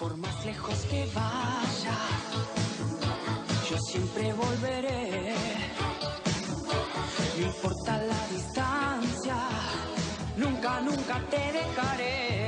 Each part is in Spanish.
Por más lejos que vaya, yo siempre volveré. No importa la distancia, nunca, nunca te dejaré.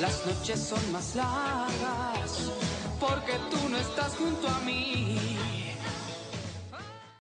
Las noches son más largas porque tú no estás junto a mí.